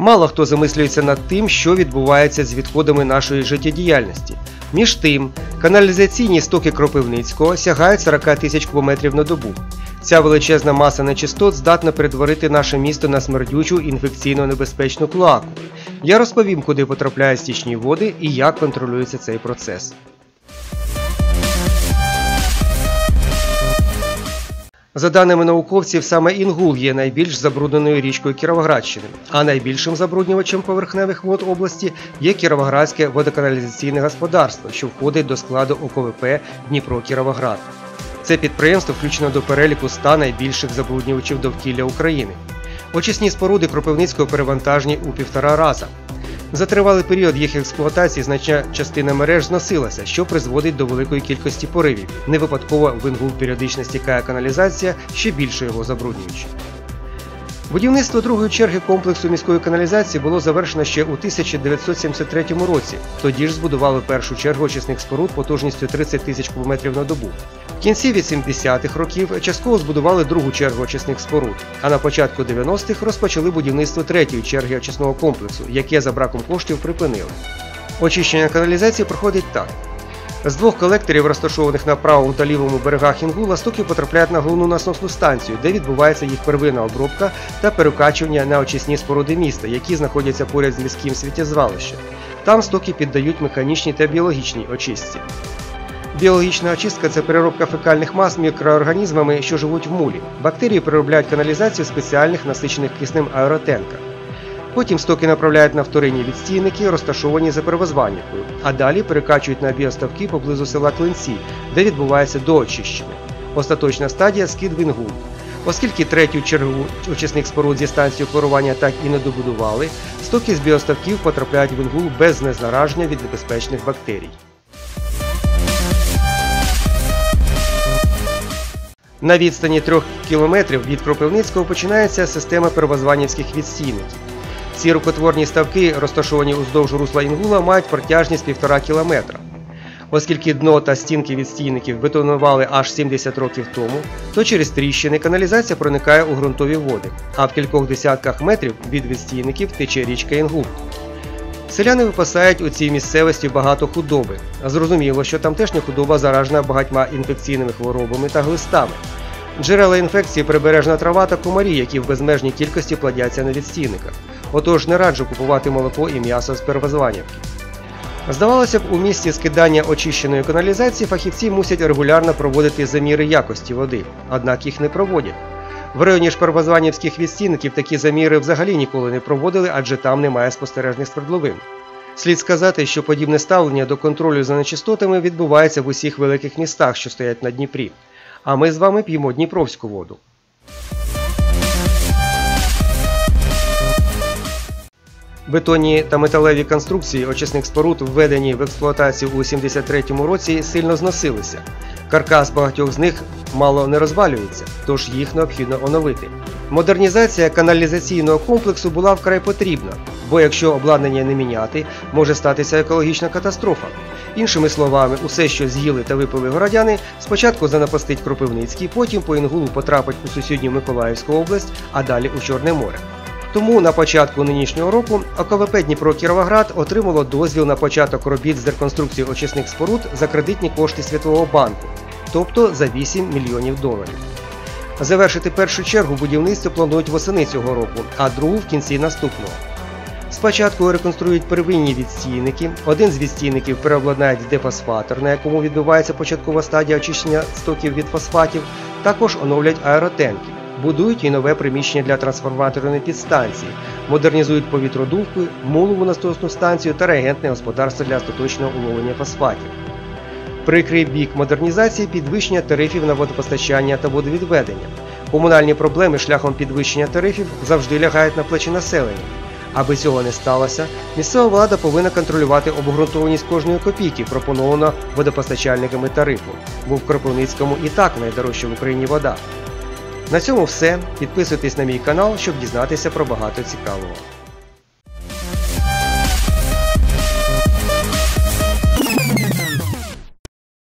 Мало хто замислюється над тим, що відбувається з відходами нашої життєдіяльності. Між тим, каналізаційні стоки Кропивницького сягають 40 тисяч кубометрів на добу. Ця величезна маса нечистот здатна перетворити наше місто на смердючу інфекційно небезпечну клоаку. Я розповім, куди потрапляють стічні води і як контролюється цей процес. За даними науковців, саме Інгул є найбільш забрудненою річкою Кіровоградщини, а найбільшим забруднювачем поверхневих вод області є Кіровоградське водоканалізаційне господарство, що входить до складу ОКВП Дніпро Кіровоград. Це підприємство включено до переліку 100 найбільших забруднювачів довкілля України. Очисні споруди Кропивницького перевантажені у півтора раза. За тривалий період їх експлуатації значна частина мереж зносилася, що призводить до великої кількості поривів. Не випадково в періодично стікає каналізація, ще більше його забруднюючи. Будівництво другої черги комплексу міської каналізації було завершено ще у 1973 році. Тоді ж збудували першу чергу очисних споруд потужністю 30 тисяч кубометрів на добу. Кінці 80-х років частково збудували другу чергу очисних споруд, а на початку 90-х розпочали будівництво третьої черги очисного комплексу, яке за браком коштів припинили. Очищення каналізації проходить так. З двох колекторів, розташованих на правому та лівому берегах Інгула, стоки потрапляють на головну насосну станцію, де відбувається їх первинна обробка та перекачування на очисні споруди міста, які знаходяться поряд з міським світєзвалищем. Там стоки піддають механічній та біологічній очистці. Біологічна очистка це переробка фекальних мас мікроорганізмами, що живуть в мулі. Бактерії переробляють каналізацію спеціальних насичених киснем аеротенках. Потім стоки направляють на вторинні відстійники, розташовані за первозванникою, а далі перекачують на біоставки поблизу села Клинці, де відбувається доочищення. Остаточна стадія скид в інгул. Оскільки третю чергу очисних споруд зі станцією хлорування так і не добудували, стоки з біоставків потрапляють в інгул без знезараження від небезпечних бактерій. На відстані 3 кілометрів від Кропивницького починається система первозванівських відстійників. Ці рукотворні ставки, розташовані уздовж русла Інгула, мають протяжність 1,5 кілометра. Оскільки дно та стінки відстійників бетонували аж 70 років тому, то через тріщини каналізація проникає у ґрунтові води, а в кількох десятках метрів від відстійників тече річка Інгул. Селяни випасають у цій місцевості багато худоби. Зрозуміло, що тамтешня худоба заражена багатьма інфекційними хворобами та глистами. Джерела інфекції прибережна трава та комарі, які в безмежній кількості плодяться на відстійниках. Отож не раджу купувати молоко і м'ясо з первозванівки. Здавалося б, у місті скидання очищеної каналізації фахівці мусять регулярно проводити заміри якості води, однак їх не проводять. В районі ж первозванівських відстійників такі заміри взагалі ніколи не проводили, адже там немає спостережних свердловин. Слід сказати, що подібне ставлення до контролю за нечистотами відбувається в усіх великих містах, що стоять на Дніпрі. А ми з вами п'ємо Дніпровську воду. Бетонні та металеві конструкції очисних споруд, введені в експлуатацію у 73-му році, сильно зносилися. Каркас багатьох з них мало не розвалюється, тож їх необхідно оновити. Модернізація каналізаційного комплексу була вкрай потрібна, бо якщо обладнання не міняти, може статися екологічна катастрофа. Іншими словами, усе, що з'їли та випили городяни, спочатку занапастить Кропивницький, потім по інгулу потрапить у сусідню Миколаївську область, а далі у Чорне море. Тому на початку нинішнього року ОКВП Дніпро Кіровоград отримало дозвіл на початок робіт з реконструкції очисних споруд за кредитні кошти Світового банку, тобто за 8 мільйонів доларів. Завершити першу чергу будівництво планують восени цього року, а другу в кінці наступного. Спочатку реконструюють первинні відстійники. Один з відстійників переобладнають дефосфатор, на якому відбувається початкова стадія очищення стоків від фосфатів. Також оновлять аеротенки. Будують і нове приміщення для трансформаторної підстанції, модернізують повітродувку, мулову насосну станцію та реагентне господарство для остаточного уловлення фосфатів. Прикрий бік модернізації підвищення тарифів на водопостачання та водовідведення. Комунальні проблеми шляхом підвищення тарифів завжди лягають на плечі населення. Аби цього не сталося, місцева влада повинна контролювати обґрунтованість кожної копійки, пропоновано водопостачальниками тарифу, бо в Кропивницькому і так найдорожча в Україні вода. На цьому все. Підписуйтесь на мій канал, щоб дізнатися про багато цікавого.